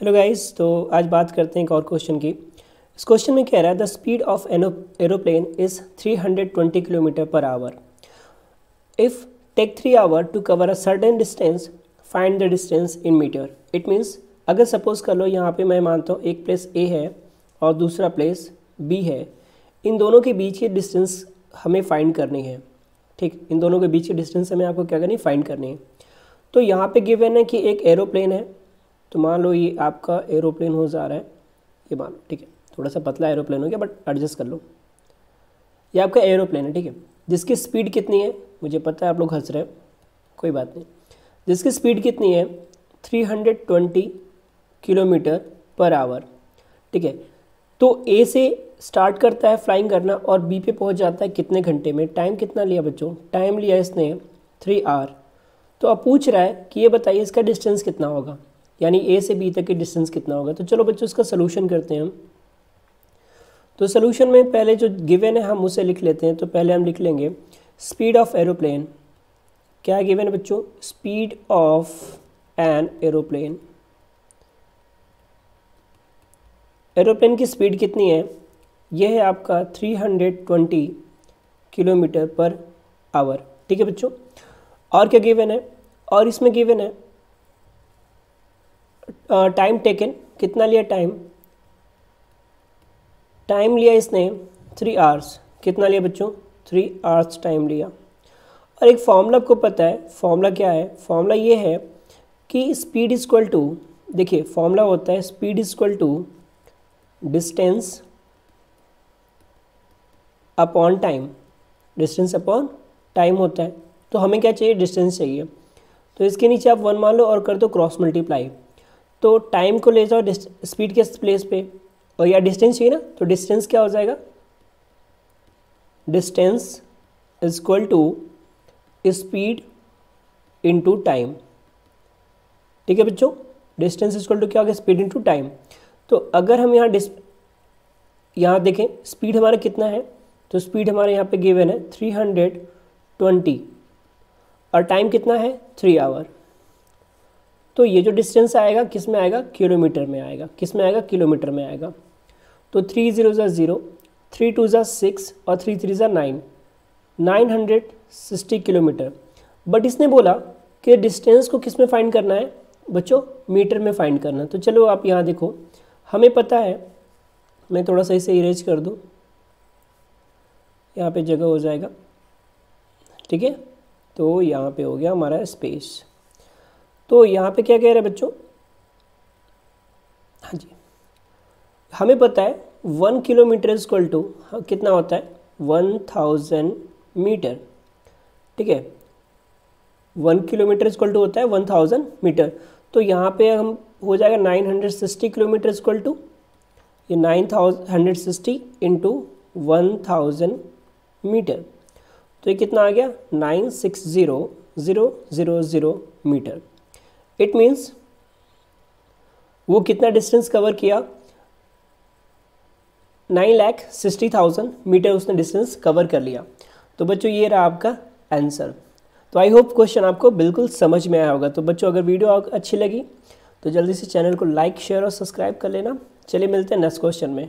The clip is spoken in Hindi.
हेलो गाइस तो आज बात करते हैं एक और क्वेश्चन की। इस क्वेश्चन में कह रहा है the speed of aeroplane is 320 kilometre per hour if take three hour to cover a certain distance find the distance in metre it means अगर सपोज़ कर लो, यहाँ पे मैं मानता हूँ, एक प्लेस ए है और दूसरा प्लेस बी है। इन दोनों के बीच की डिस्टेंस हमें फाइंड करनी है। ठीक, इन दोनों के बीच की डिस्टेंस हमें आपको क्या करनी फाइंड करनी है। तो यहाँ पे गिवन है कि एक एरोप्लेन है तो मान लो ये आपका एरोप्लेन हो जा रहा है, ये मान लो, ठीक है, थोड़ा सा पतला एरोप्लेन हो गया, बट एडजस्ट कर लो। ये आपका एरोप्लेन है, ठीक है, जिसकी स्पीड कितनी है, मुझे पता है, आप लोग हंस रहे हैं, कोई बात नहीं। जिसकी स्पीड कितनी है 320 किलोमीटर पर आवर ठीक है तो ए से स्टार्ट करता है फ्लाइंग करना और बी पे पहुँच जाता है कितने घंटे में टाइम कितना लिया बच्चों टाइम लिया इसने थ्री आवर तो अब पूछ रहा है कि ये बताइए इसका डिस्टेंस कितना होगा। यानी ए से बी तक की डिस्टेंस कितना होगा? तो चलो बच्चों, इसका सोल्यूशन करते हैं हम। तो सोल्यूशन में पहले जो गिवन है, हम उसे लिख लेते हैं। तो पहले हम लिख लेंगे स्पीड ऑफ़ एरोप्लेन क्या गिवन है बच्चों? Speed of an aeroplane aeroplane की स्पीड कितनी है? यह है आपका 320 किलोमीटर पर आवर ठीक है बच्चों? और क्या गिवन है? और इसमें गिवन है टाइम टेकन कितना लिया टाइम टाइम लिया इसने थ्री आवर्स कितना लिया बच्चों? थ्री आवर्स टाइम लिया। और एक फॉर्मूला आपको पता है फॉर्मूला क्या है? फॉर्मूला ये है कि स्पीड इज़ इक्वल टू देखिए फॉर्मूला होता है speed is equal to distance upon time distance upon time होता है। तो हमें क्या चाहिए? डिस्टेंस चाहिए। तो इसके नीचे आप वन मान लो और कर दो क्रॉस मल्टीप्लाई तो टाइम को ले जाओ स्पीड के प्लेस पे। और या डिस्टेंस चाहिए ना तो डिस्टेंस क्या हो जाएगा? Distance is equal to speed into time ठीक है बच्चों? डिस्टेंस इज़ इक्वल टू क्या हो गया? स्पीड इनटू टाइम तो अगर हम यहाँ डिस यहाँ देखें स्पीड हमारा कितना है? तो स्पीड हमारे यहाँ पे गिवन है थ्री हंड्रेड ट्वेंटी और टाइम कितना है? थ्री आवर तो ये जो डिस्टेंस आएगा, किसमें आएगा? किलोमीटर में आएगा। किसमें आएगा? किलोमीटर में आएगा। तो थ्री ज़ीरो ज़ा ज़ीरो थ्री टू ज़ा सिक्स और थ्री थ्री ज़ा nine nine hundred sixty kilometre but इसने बोला कि डिस्टेंस को किसमें फाइंड करना है? बच्चों मीटर में फाइंड करना। तो चलो आप यहाँ देखो। हमें पता है, मैं थोड़ा सा इसे इरेज कर दूँ। यहाँ पे जगह हो जाएगा। ठीक है? तो यहाँ पे हो गया हमारा स्पेस तो यहाँ पे क्या कह रहे हैं बच्चों? हाँ जी। हमें पता है वन किलोमीटर इक्वल टू कितना होता है? One thousand metre. ठीक है? वन किलोमीटर इक्वल टू होता है वन थाउज़ेंड मीटर। तो यहाँ पे हम, हो जाएगा nine hundred sixty kilometre equal to, ये nine thousand hundred sixty into one thousand metre. तो ये कितना आ गया? Nine six zero zero zero zero metre. It means वो कितना डिस्टेंस कवर किया? Nine lakh sixty thousand metre उसने डिस्टेंस कवर कर लिया। तो बच्चों, ये रहा आपका आंसर तो आई होप क्वेश्चन आपको बिल्कुल समझ में आया होगा। तो बच्चों, अगर वीडियो अच्छी लगी तो जल्दी से चैनल को लाइक शेयर और सब्सक्राइब कर लेना। चलिए मिलते हैं नेक्स्ट क्वेश्चन में।